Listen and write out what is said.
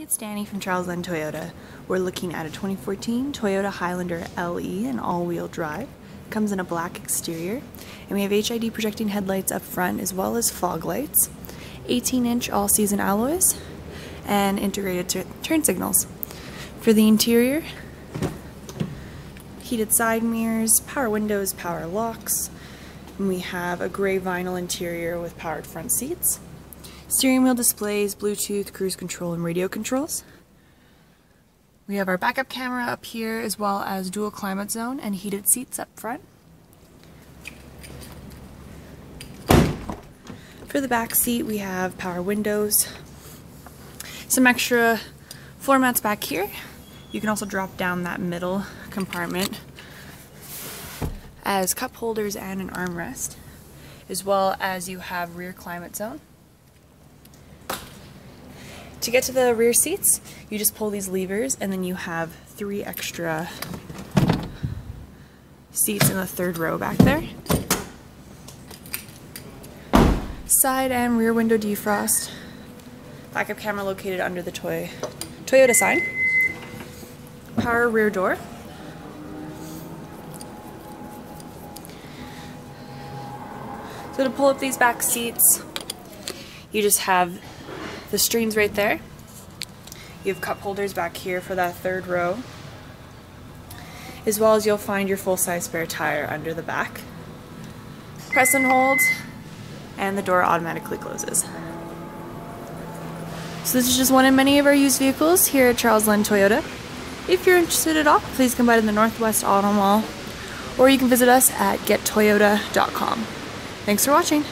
it's Danny from Charlesglen Toyota. We're looking at a 2014 Toyota Highlander LE, an all-wheel drive. It comes in a black exterior, and we have HID projecting headlights up front as well as fog lights, 18-inch all-season alloys, and integrated turn signals. For the interior, heated side mirrors, power windows, power locks, and we have a gray vinyl interior with powered front seats. Steering wheel displays, Bluetooth, cruise control, and radio controls. We have our backup camera up here as well as dual climate zone and heated seats up front. For the back seat we have power windows, some extra floor mats back here. You can also drop down that middle compartment as cup holders and an armrest, as well as you have rear climate zone. To get to the rear seats, you just pull these levers and then you have three extra seats in the third row back there. Side and rear window defrost. Backup camera located under the toy Toyota sign. Power rear door. So to pull up these back seats, you just have the strings right there. You have cup holders back here for that third row. As well as you'll find your full-size spare tire under the back. Press and hold, and the door automatically closes. So this is just one of many of our used vehicles here at Charlesglen Toyota. If you're interested at all, please come by to the Northwest Auto Mall, or you can visit us at gettoyota.com. Thanks for watching.